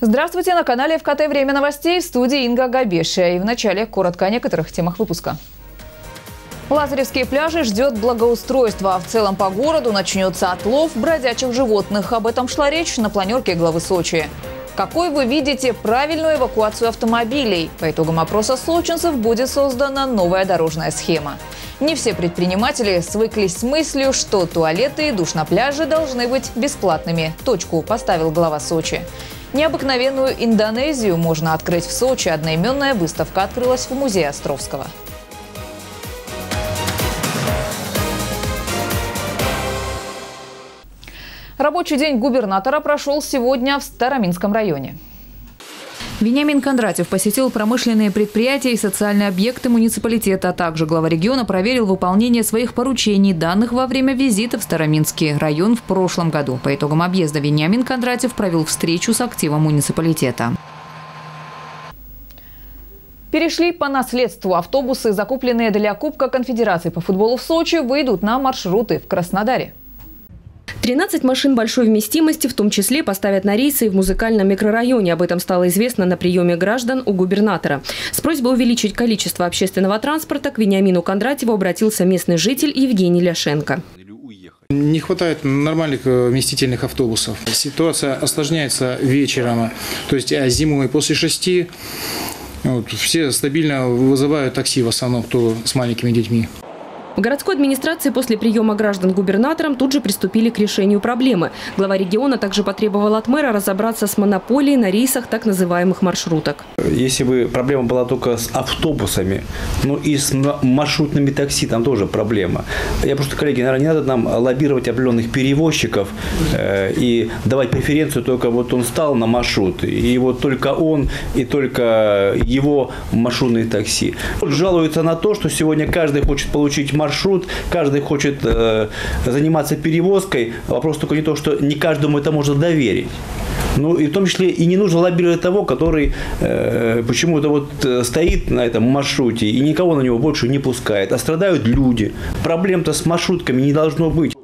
Здравствуйте, на канале ФКТ «Время новостей» в студии Инга Габешия. И в начале коротко о некоторых темах выпуска. Лазаревские пляжи ждет благоустройство, а в целом по городу начнется отлов бродячих животных. Об этом шла речь на планерке главы Сочи. Какой вы видите правильную эвакуацию автомобилей? По итогам опроса сочинцев будет создана новая дорожная схема. Не все предприниматели свыклись с мыслью, что туалеты и душ на пляже должны быть бесплатными. Точку поставил глава Сочи. Необыкновенную Индонезию можно открыть в Сочи. Одноименная выставка открылась в музее Островского. Рабочий день губернатора прошел сегодня в Староминском районе. Вениамин Кондратьев посетил промышленные предприятия и социальные объекты муниципалитета. А также глава региона проверил выполнение своих поручений, данных во время визита в Староминский район в прошлом году. По итогам объезда Вениамин Кондратьев провел встречу с активом муниципалитета. Перешли по наследству. Автобусы, закупленные для Кубка Конфедерации по футболу в Сочи, выйдут на маршруты в Краснодаре. 13 машин большой вместимости, в том числе поставят на рейсы и в музыкальном микрорайоне. Об этом стало известно на приеме граждан у губернатора. С просьбой увеличить количество общественного транспорта к Вениамину Кондратьеву обратился местный житель Евгений Ляшенко. Не хватает нормальных э, вместительных автобусов. Ситуация осложняется вечером, то есть а зимой после шести вот, все стабильно вызывают такси в основном, кто с маленькими детьми. В городской администрации после приема граждан губернатором тут же приступили к решению проблемы. Глава региона также потребовал от мэра разобраться с монополией на рейсах так называемых маршруток. Если бы проблема была только с автобусами, ну и с маршрутными такси, там тоже проблема. Я просто, коллеги, наверное, не надо нам лоббировать определенных перевозчиков э, и давать преференцию только вот он стал на маршрут, и вот только он, и только его маршрутные такси. Жалуются на то, что сегодня каждый хочет получить маршрут маршрут, каждый хочет э, заниматься перевозкой. Вопрос только не то, что не каждому это можно доверить. Ну, и в том числе и не нужно лоббировать того, который э, почему-то вот э, стоит на этом маршруте и никого на него больше не пускает. А страдают люди. Проблем-то с маршрутками не должно быть.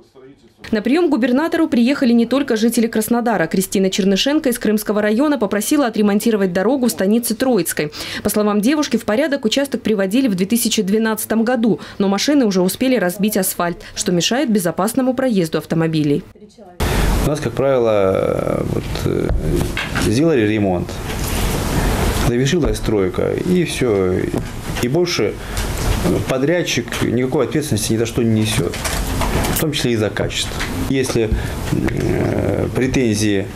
На прием к губернатору приехали не только жители Краснодара. Кристина Чернышенко из Крымского района попросила отремонтировать дорогу в станице Троицкой. По словам девушки, в порядок участок приводили в 2012 году, но машины уже успели разбить асфальт, что мешает безопасному проезду автомобилей. У нас, как правило, вот, э, сделали ремонт, завершилась стройка, и все. И больше подрядчик никакой ответственности ни за что не несет том числе и за качество. Если э, претензии,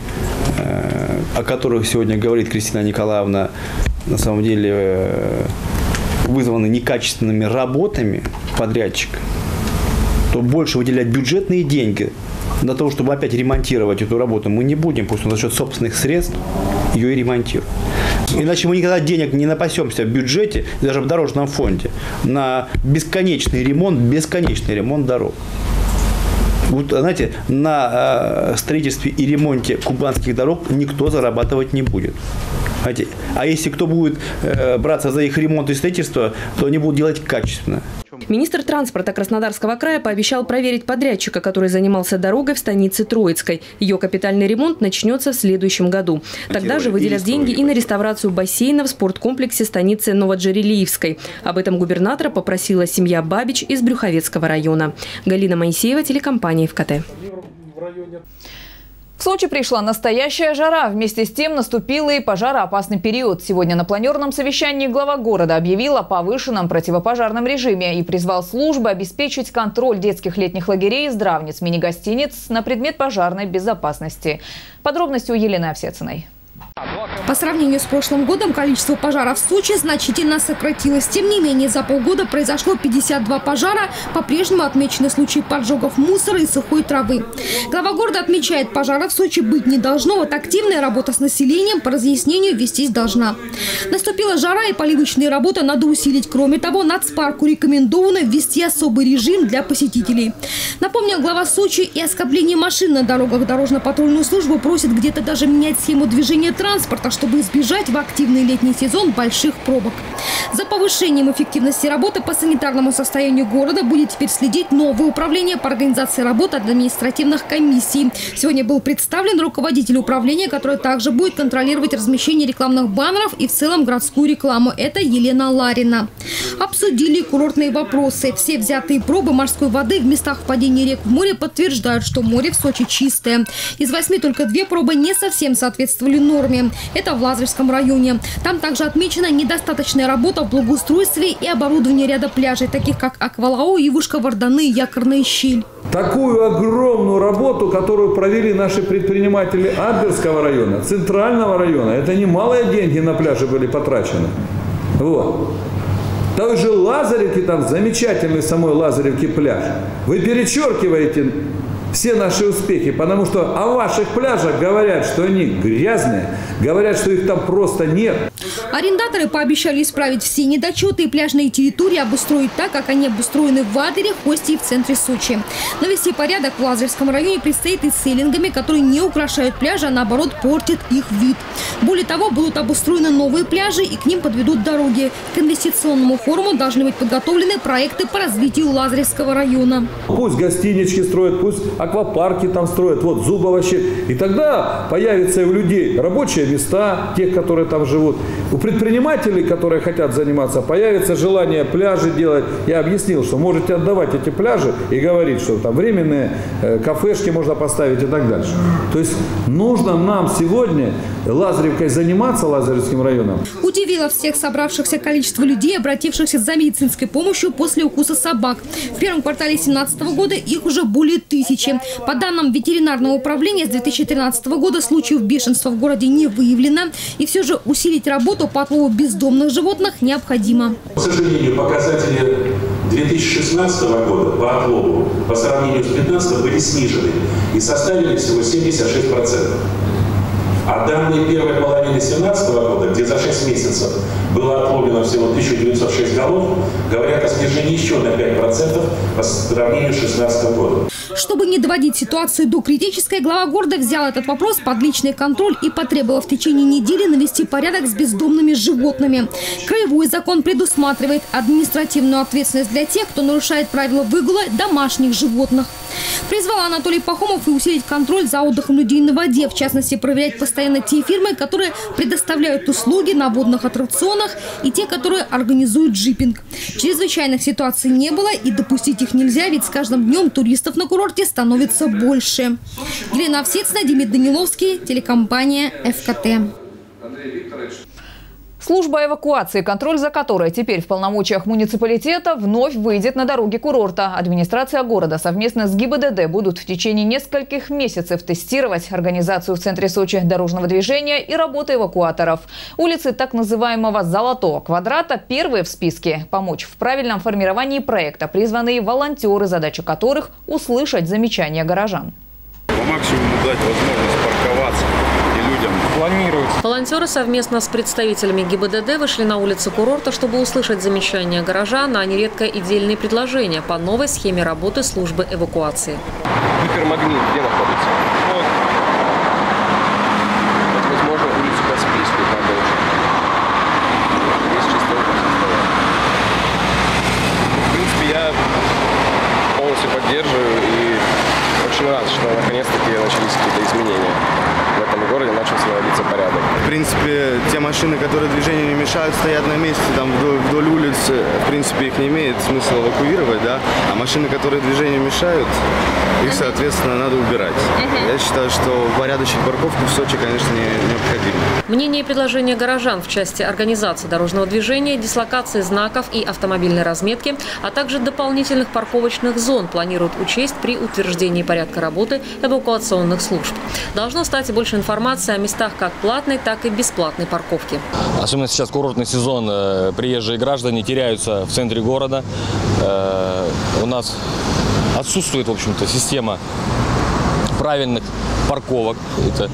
э, о которых сегодня говорит Кристина Николаевна, на самом деле э, вызваны некачественными работами подрядчика, то больше выделять бюджетные деньги для того, чтобы опять ремонтировать эту работу, мы не будем, пусть он за счет собственных средств ее и ремонтирует. Иначе мы никогда денег не напасемся в бюджете, даже в дорожном фонде, на бесконечный ремонт, бесконечный ремонт дорог вот, знаете, на э, строительстве и ремонте кубанских дорог никто зарабатывать не будет. А если кто будет э, браться за их ремонт и строительство, то они будут делать качественно. Министр транспорта Краснодарского края пообещал проверить подрядчика, который занимался дорогой в станице Троицкой. Ее капитальный ремонт начнется в следующем году. Тогда же выделят деньги и на реставрацию бассейна в спорткомплексе станицы Новоджерелиевской. Об этом губернатора попросила семья Бабич из Брюховецкого района. Галина Моисеева, телекомпания ФКТ. В Сочи пришла настоящая жара. Вместе с тем наступил и пожароопасный период. Сегодня на планерном совещании глава города объявил о повышенном противопожарном режиме и призвал службы обеспечить контроль детских летних лагерей здравниц мини-гостиниц на предмет пожарной безопасности. Подробности у Елены Овсециной. По сравнению с прошлым годом количество пожаров в Сочи значительно сократилось. Тем не менее, за полгода произошло 52 пожара. По-прежнему отмечены случаи поджогов мусора и сухой травы. Глава города отмечает, пожаров в Сочи быть не должно. Вот активная работа с населением по разъяснению вестись должна. Наступила жара и поливочные работы надо усилить. Кроме того, нацпарку рекомендовано ввести особый режим для посетителей. Напомнил глава Сочи и о скоплении машин на дорогах. Дорожно-патрульную службу просит где-то даже менять схему движения транспорта транспорта, чтобы избежать в активный летний сезон больших пробок. За повышением эффективности работы по санитарному состоянию города будет теперь следить новое управление по организации работы административных комиссий. Сегодня был представлен руководитель управления, который также будет контролировать размещение рекламных баннеров и в целом городскую рекламу. Это Елена Ларина. Обсудили курортные вопросы. Все взятые пробы морской воды в местах впадения рек в море подтверждают, что море в Сочи чистое. Из восьми только две пробы не совсем соответствовали норме. Это в Лазаревском районе. Там также отмечена недостаточная работа в благоустройстве и оборудовании ряда пляжей, таких как Аквалао, Ивушка, Варданы и Якорная щель. Такую огромную работу, которую провели наши предприниматели Адберского района, Центрального района, это немалые деньги на пляже были потрачены. Вот. Той же Лазаревки, там замечательный самой Лазаревки пляж. Вы перечеркиваете все наши успехи, потому что о ваших пляжах говорят, что они грязные, говорят, что их там просто нет. Арендаторы пообещали исправить все недочеты и пляжные территории обустроить так, как они обустроены в Адлере, Хосте и в центре Сочи. Навести порядок в Лазаревском районе предстоит и с селлингами, которые не украшают пляжи, а наоборот портят их вид. Более того, будут обустроены новые пляжи и к ним подведут дороги. К инвестиционному форуму должны быть подготовлены проекты по развитию Лазаревского района. Пусть гостинички строят, пусть аквапарки там строят, вот Зубова щель. И тогда появится у людей рабочие места, тех, которые там живут. У предпринимателей, которые хотят заниматься, появится желание пляжи делать. Я объяснил, что можете отдавать эти пляжи и говорить, что там временные э, кафешки можно поставить и так дальше. То есть нужно нам сегодня Лазаревкой заниматься, Лазаревским районом. Удивило всех собравшихся количество людей, обратившихся за медицинской помощью после укуса собак. В первом квартале 2017 года их уже более тысячи. По данным ветеринарного управления, с 2013 года случаев бешенства в городе не выявлено. И все же усилить работу по отлову бездомных животных необходимо. К сожалению, показатели 2016 года по отлову по сравнению с 2015 были снижены и составили всего 76%. А данные первой половины 2017 года, где за 6 месяцев было отловлено всего 1906 голов, говорят о снижении еще на 5% по сравнению с 2016 годом. Чтобы не доводить ситуацию до критической, глава города взял этот вопрос под личный контроль и потребовал в течение недели навести порядок с бездомными животными. Краевой закон предусматривает административную ответственность для тех, кто нарушает правила выгула домашних животных. Призвал Анатолий Пахомов и усилить контроль за отдыхом людей на воде, в частности, проверять постоянно те фирмы, которые предоставляют услуги на водных аттракционах и те, которые организуют джипинг. Чрезвычайных ситуаций не было и допустить их нельзя, ведь с каждым днем туристов на курорте становится больше. Елена Овсецина, Демид Даниловский, телекомпания ФКТ. Служба эвакуации, контроль за которой теперь в полномочиях муниципалитета, вновь выйдет на дороги курорта. Администрация города совместно с ГИБДД будут в течение нескольких месяцев тестировать организацию в центре Сочи дорожного движения и работы эвакуаторов. Улицы так называемого «золотого квадрата» первые в списке. Помочь в правильном формировании проекта призваны волонтеры, задача которых – услышать замечания горожан. По максимуму дать возможность парковаться. Планируется. Волонтеры совместно с представителями ГИБДД вышли на улицы курорта, чтобы услышать замечания горожан, а нередко и дельные предложения по новой схеме работы службы эвакуации. Гипермагнит где находится? Вот. вот возможно, улицу Каспийскую продолжить. Здесь чистого В принципе, я полностью поддерживаю и очень рад, что наконец-таки начались какие-то изменения городе начался наводиться порядок. В принципе, те машины, которые движению не мешают, стоят на месте, там вдоль, вдоль улиц, в принципе, их не имеет смысла эвакуировать, да, а машины, которые движению мешают, их, соответственно, надо убирать. Я считаю, что порядочная парковка в Сочи, конечно, не, необходима. Мнение и предложения горожан в части организации дорожного движения, дислокации знаков и автомобильной разметки, а также дополнительных парковочных зон планируют учесть при утверждении порядка работы эвакуационных служб. Должно стать больше информации о местах как платной, так и бесплатной парковки. Особенно сейчас курортный сезон, э, приезжие граждане теряются в центре города. Э, у нас отсутствует, в общем-то, система правильных парковок. Это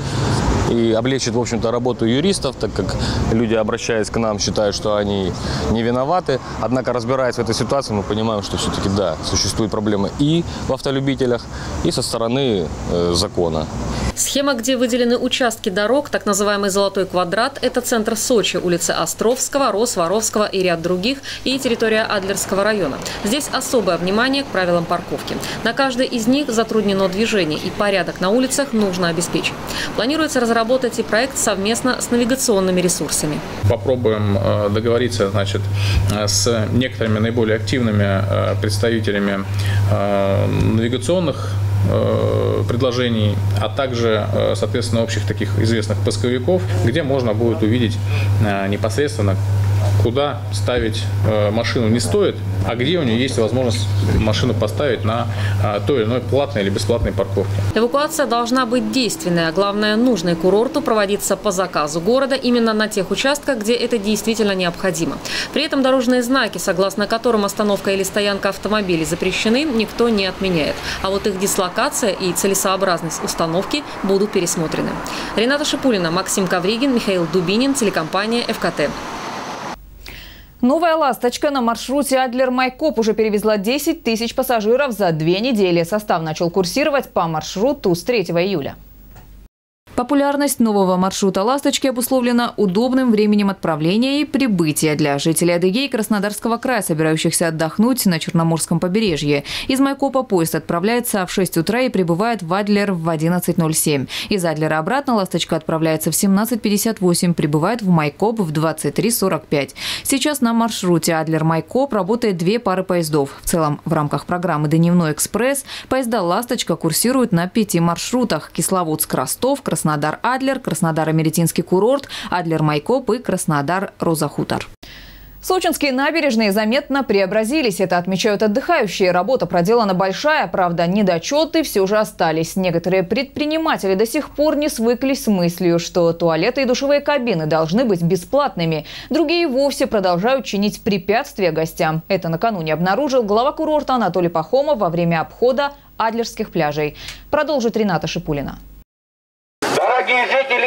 и облегчит, в общем-то, работу юристов, так как люди, обращаясь к нам, считают, что они не виноваты. Однако, разбираясь в этой ситуации, мы понимаем, что все-таки, да, существует проблема и в автолюбителях, и со стороны э, закона. Схема, где выделены участки дорог, так называемый «Золотой квадрат» – это центр Сочи, улицы Островского, Рос, Воровского и ряд других, и территория Адлерского района. Здесь особое внимание к правилам парковки. На каждой из них затруднено движение, и порядок на улицах нужно обеспечить. Планируется разработать и проект совместно с навигационными ресурсами. Попробуем э, договориться значит, э, с некоторыми наиболее активными э, представителями навигационных предложений, а также, э, соответственно, общих таких известных поисковиков, где можно будет увидеть э, непосредственно, куда ставить машину не стоит, а где у нее есть возможность машину поставить на той или иной платной или бесплатной парковке. Эвакуация должна быть действенной, а главное, нужной курорту проводиться по заказу города именно на тех участках, где это действительно необходимо. При этом дорожные знаки, согласно которым остановка или стоянка автомобилей запрещены, никто не отменяет. А вот их дислокация и целесообразность установки будут пересмотрены. Рената Шипулина, Максим Ковригин, Михаил Дубинин, телекомпания «ФКТ». Новая «Ласточка» на маршруте Адлер-Майкоп уже перевезла 10 тысяч пассажиров за две недели. Состав начал курсировать по маршруту с 3 июля. Популярность нового маршрута «Ласточки» обусловлена удобным временем отправления и прибытия для жителей Адыгеи Краснодарского края, собирающихся отдохнуть на Черноморском побережье. Из Майкопа поезд отправляется в 6 утра и прибывает в Адлер в 11.07. Из Адлера обратно «Ласточка» отправляется в 17.58, прибывает в Майкоп в 23.45. Сейчас на маршруте Адлер-Майкоп работает две пары поездов. В целом, в рамках программы «Дневной экспресс» поезда «Ласточка» курсируют на пяти маршрутах – Кисловодск-Ростов, Краснодар Краснодар-Адлер, Краснодар-Америтинский курорт, Адлер-Майкоп и Краснодар-Розахутор. Сочинские набережные заметно преобразились. Это отмечают отдыхающие. Работа проделана большая, правда, недочеты все же остались. Некоторые предприниматели до сих пор не свыклись с мыслью, что туалеты и душевые кабины должны быть бесплатными. Другие вовсе продолжают чинить препятствия гостям. Это накануне обнаружил глава курорта Анатолий Пахомов во время обхода адлерских пляжей. Продолжит Рената Шипулина.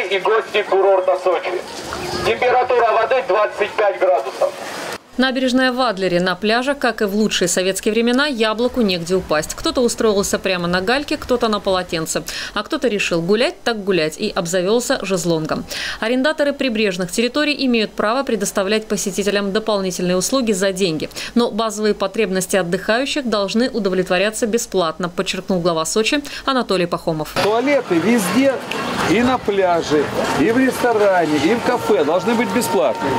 И гости курорта Сочи, температура воды 25 градусов. Набережная в Адлере на пляже, как и в лучшие советские времена, яблоку негде упасть. Кто-то устроился прямо на гальке, кто-то на полотенце, а кто-то решил гулять так гулять и обзавелся жезлонгом. Арендаторы прибрежных территорий имеют право предоставлять посетителям дополнительные услуги за деньги. Но базовые потребности отдыхающих должны удовлетворяться бесплатно, подчеркнул глава Сочи Анатолий Пахомов. Туалеты везде, и на пляже, и в ресторане, и в кафе должны быть бесплатные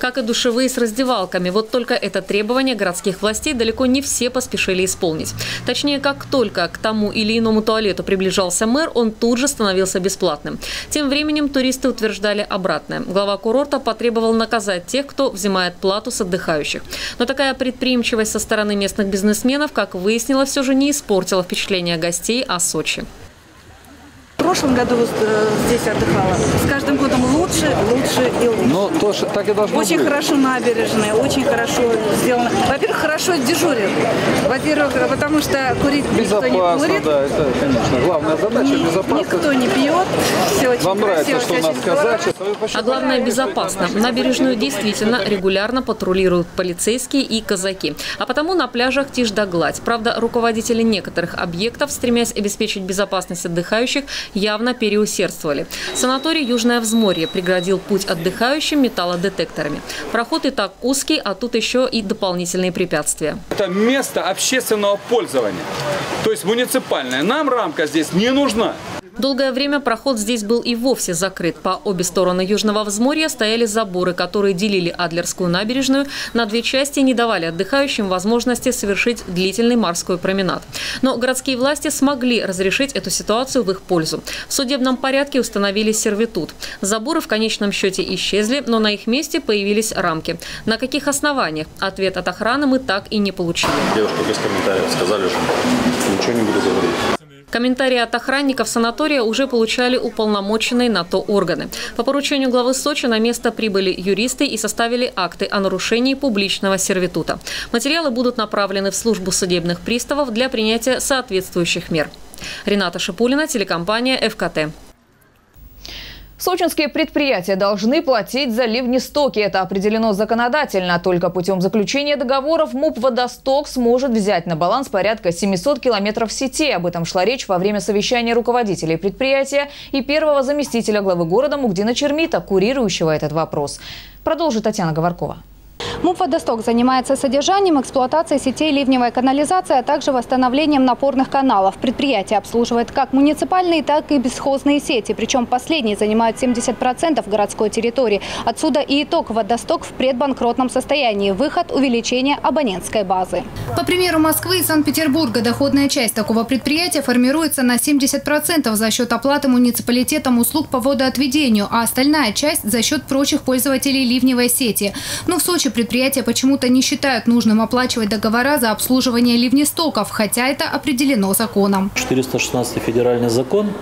как и душевые с раздевалками. Вот только это требование городских властей далеко не все поспешили исполнить. Точнее, как только к тому или иному туалету приближался мэр, он тут же становился бесплатным. Тем временем туристы утверждали обратное. Глава курорта потребовал наказать тех, кто взимает плату с отдыхающих. Но такая предприимчивость со стороны местных бизнесменов, как выяснилось, все же не испортила впечатление гостей о Сочи прошлом году э, здесь отдыхала. С каждым годом лучше, лучше и лучше. Но то, так и должно Очень быть. хорошо набережная, очень хорошо сделано. Во-первых, хорошо дежурят. Во-первых, потому что курить никто не курит. да, это, конечно, главная задача Ни, безопасность. Никто не пьет. Все очень Вам красиво, нравится, что у нас казачье. А главное, безопасно. Набережную действительно регулярно патрулируют полицейские и казаки. А потому на пляжах тишь да гладь. Правда, руководители некоторых объектов, стремясь обеспечить безопасность отдыхающих, явно переусердствовали. Санаторий «Южное взморье» преградил путь отдыхающим металлодетекторами. Проход и так узкий, а тут еще и дополнительные препятствия. Это место общественного пользования, то есть муниципальное. Нам рамка здесь не нужна. Долгое время проход здесь был и вовсе закрыт. По обе стороны Южного взморья стояли заборы, которые делили Адлерскую набережную на две части и не давали отдыхающим возможности совершить длительный морской променад. Но городские власти смогли разрешить эту ситуацию в их пользу. В судебном порядке установили сервитут. Заборы в конечном счете исчезли, но на их месте появились рамки. На каких основаниях? Ответ от охраны мы так и не получили. Девушка без комментариев сказали, что ничего не буду говорить. Комментарии от охранников санатория уже получали уполномоченные на то органы. По поручению главы Сочи на место прибыли юристы и составили акты о нарушении публичного сервитута. Материалы будут направлены в службу судебных приставов для принятия соответствующих мер. Рената Шипулина, телекомпания «ФКТ». Сочинские предприятия должны платить за ливнестоки. Это определено законодательно. Только путем заключения договоров МУП «Водосток» сможет взять на баланс порядка 700 километров сети. Об этом шла речь во время совещания руководителей предприятия и первого заместителя главы города Мугдина Чермита, курирующего этот вопрос. Продолжит Татьяна Говоркова. МУП «Водосток» занимается содержанием, эксплуатацией сетей ливневой канализации, а также восстановлением напорных каналов. Предприятие обслуживает как муниципальные, так и бесхозные сети. Причем последние занимают 70% городской территории. Отсюда и итог «Водосток» в предбанкротном состоянии. Выход – увеличение абонентской базы. По примеру Москвы и Санкт-Петербурга, доходная часть такого предприятия формируется на 70% за счет оплаты муниципалитетом услуг по водоотведению, а остальная часть за счет прочих пользователей ливневой сети. Но в Сочи предприятие предприятия почему-то не считают нужным оплачивать договора за обслуживание ливнестоков, хотя это определено законом. 416 федеральный закон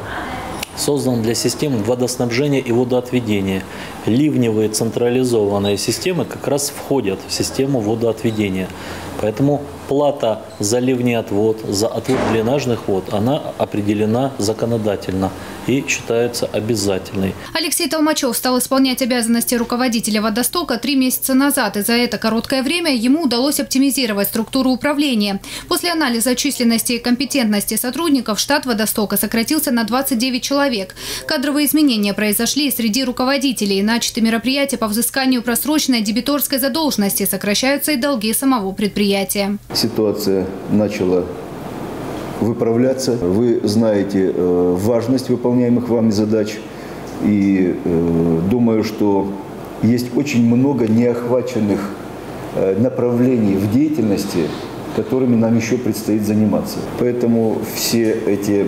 создан для систем водоснабжения и водоотведения. Ливневые централизованные системы как раз входят в систему водоотведения. Поэтому плата за ливнеотвод, за отвод дренажных вод, она определена законодательно и считается обязательной. Алексей Толмачев стал исполнять обязанности руководителя водостока три месяца назад, и за это короткое время ему удалось оптимизировать структуру управления. После анализа численности и компетентности сотрудников штат водостока сократился на 29 человек. Кадровые изменения произошли среди руководителей. Начаты мероприятия по взысканию просроченной дебиторской задолженности, сокращаются и долги самого предприятия. Ситуация начала выправляться. Вы знаете э, важность выполняемых вами задач. И э, думаю, что есть очень много неохваченных э, направлений в деятельности, которыми нам еще предстоит заниматься. Поэтому все эти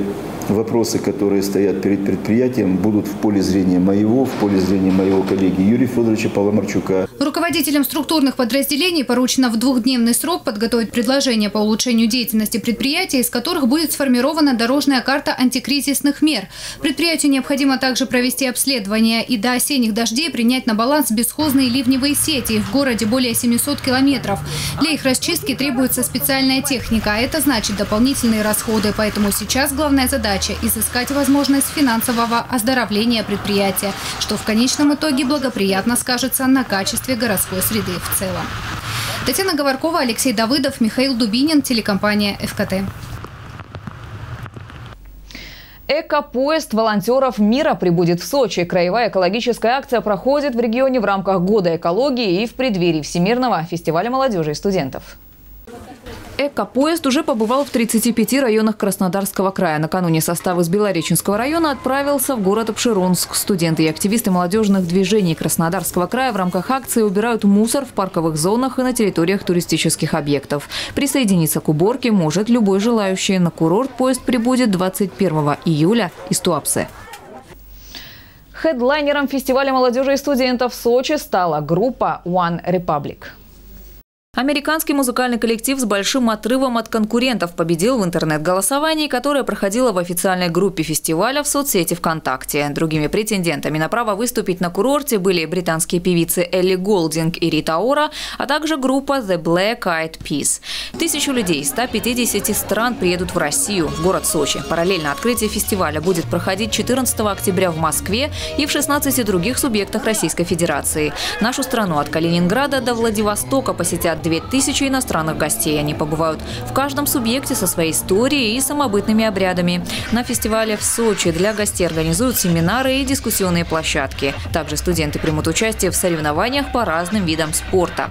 вопросы, которые стоят перед предприятием, будут в поле зрения моего, в поле зрения моего коллеги Юрия Федоровича Павломарчука. Руководителям структурных подразделений поручено в двухдневный срок подготовить предложение по улучшению деятельности предприятия, из которых будет сформирована дорожная карта антикризисных мер. Предприятию необходимо также провести обследование и до осенних дождей принять на баланс бесхозные ливневые сети. В городе более 700 километров. Для их расчистки требуется специальная техника, а это значит дополнительные расходы. Поэтому сейчас главная задача – изыскать возможность финансового оздоровления предприятия, что в конечном итоге благоприятно скажется на качестве городской среды в целом. Татьяна Говоркова, Алексей Давыдов, Михаил Дубинин, телекомпания «ФКТ». Эко-поезд волонтеров мира прибудет в Сочи. Краевая экологическая акция проходит в регионе в рамках Года экологии и в преддверии Всемирного фестиваля молодежи и студентов. Эко-поезд уже побывал в 35 районах Краснодарского края. Накануне состав из Белореченского района отправился в город Обширонск. Студенты и активисты молодежных движений Краснодарского края в рамках акции убирают мусор в парковых зонах и на территориях туристических объектов. Присоединиться к уборке может любой желающий. На курорт поезд прибудет 21 июля из Туапсе. Хедлайнером фестиваля молодежи и студентов в Сочи стала группа One Republic. Американский музыкальный коллектив с большим отрывом от конкурентов победил в интернет-голосовании, которое проходило в официальной группе фестиваля в соцсети ВКонтакте. Другими претендентами на право выступить на курорте были британские певицы Элли Голдинг и Рита Ора, а также группа The Black Eyed Peas. Тысячу людей из 150 стран приедут в Россию, в город Сочи. Параллельно открытие фестиваля будет проходить 14 октября в Москве и в 16 других субъектах Российской Федерации. Нашу страну от Калининграда до Владивостока посетят 2000 иностранных гостей. Они побывают в каждом субъекте со своей историей и самобытными обрядами. На фестивале в Сочи для гостей организуют семинары и дискуссионные площадки. Также студенты примут участие в соревнованиях по разным видам спорта.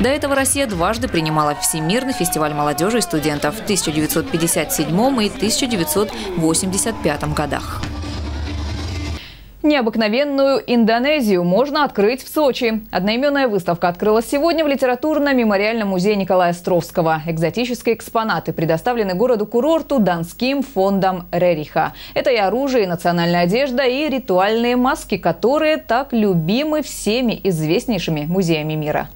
До этого Россия дважды принимала Всемирный фестиваль молодежи и студентов в 1957 и 1985 годах. Необыкновенную Индонезию можно открыть в Сочи. Одноименная выставка открылась сегодня в литературно-мемориальном музее Николая Островского. Экзотические экспонаты предоставлены городу-курорту Донским фондом Рериха. Это и оружие, и национальная одежда, и ритуальные маски, которые так любимы всеми известнейшими музеями мира.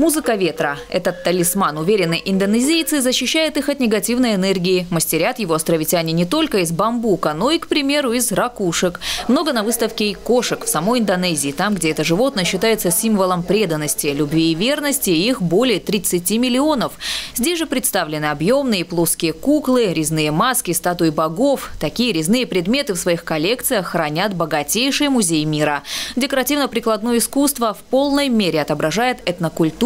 Музыка ветра. Этот талисман, уверены индонезийцы, защищает их от негативной энергии. Мастерят его островитяне не только из бамбука, но и, к примеру, из ракушек. Много на выставке и кошек в самой Индонезии, там, где это животное считается символом преданности, любви и верности, их более 30 миллионов. Здесь же представлены объемные плоские куклы, резные маски, статуи богов. Такие резные предметы в своих коллекциях хранят богатейшие музеи мира. Декоративно-прикладное искусство в полной мере отображает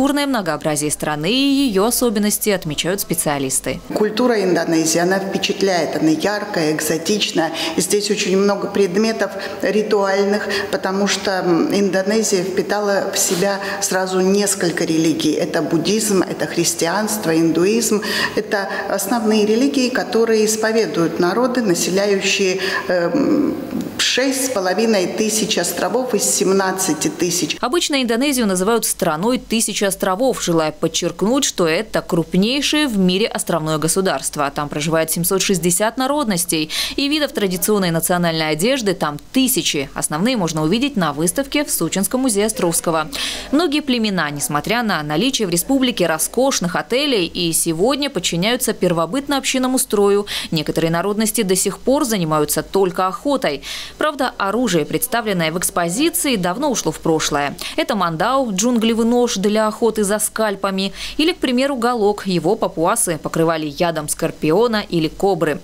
этнокультурное многообразие страны и ее особенности, отмечают специалисты. Культура Индонезии, она впечатляет, она яркая, экзотичная. И здесь очень много предметов ритуальных, потому что Индонезия впитала в себя сразу несколько религий. Это буддизм, это христианство, индуизм. Это основные религии, которые исповедуют народы, населяющие эм, шесть с половиной тысяч островов из 17 тысяч. Обычно Индонезию называют страной тысячи островов, желая подчеркнуть, что это крупнейшее в мире островное государство. Там проживает 760 народностей и видов традиционной национальной одежды там тысячи. Основные можно увидеть на выставке в Сочинском музее Островского. Многие племена, несмотря на наличие в республике роскошных отелей, и сегодня подчиняются первобытно-общинному строю. Некоторые народности до сих пор занимаются только охотой. Правда, оружие, представленное в экспозиции, давно ушло в прошлое. Это мандау, джунглевый нож для за скальпами, или, к примеру, галок. Его папуасы покрывали ядом скорпиона или кобры.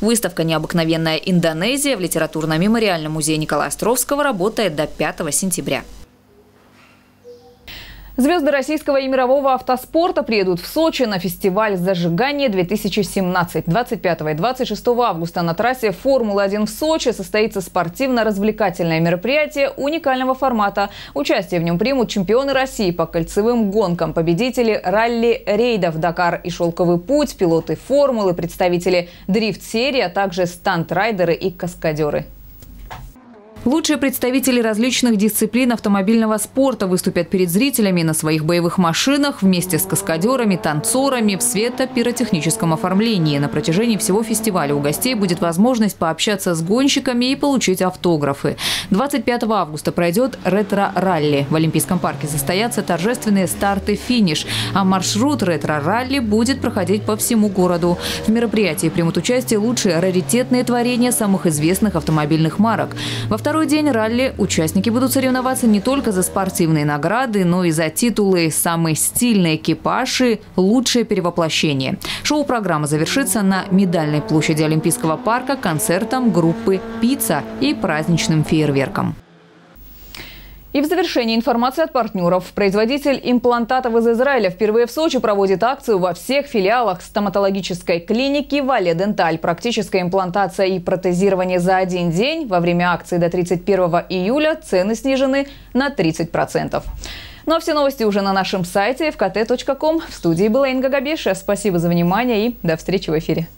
Выставка «Необыкновенная Индонезия» в литературно-мемориальном музее Николая Островского работает до 5 сентября. Звезды российского и мирового автоспорта приедут в Сочи на фестиваль «Зажигание 2017». 25 и 26 августа на трассе «Формулы-1» в Сочи состоится спортивно-развлекательное мероприятие уникального формата. Участие в нем примут чемпионы России по кольцевым гонкам, победители ралли-рейдов «Дакар» и «Шелковый путь», пилоты «Формулы», представители дрифт-серии, а также стант-райдеры и каскадеры. Лучшие представители различных дисциплин автомобильного спорта выступят перед зрителями на своих боевых машинах вместе с каскадерами, танцорами в светопиротехническом оформлении. На протяжении всего фестиваля у гостей будет возможность пообщаться с гонщиками и получить автографы. 25 августа пройдет ретро-ралли. В Олимпийском парке состоятся торжественные старты финиш, а маршрут ретро-ралли будет проходить по всему городу. В мероприятии примут участие лучшие раритетные творения самых известных автомобильных марок. Во второй день ралли участники будут соревноваться не только за спортивные награды, но и за титулы «Самый стильный экипаж» и «Лучшее перевоплощение». Шоу-программа завершится на медальной площади Олимпийского парка концертом группы «Пицца» и праздничным фейерверком. И в завершении информация от партнеров. Производитель имплантатов из Израиля впервые в Сочи проводит акцию во всех филиалах стоматологической клиники «Вале Денталь». Практическая имплантация и протезирование за один день. Во время акции до 31 июля цены снижены на 30%. Ну а все новости уже на нашем сайте fkt.com. В студии была Инга Габеша. Спасибо за внимание и до встречи в эфире.